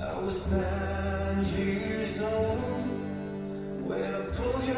I was nine years old when I pulled your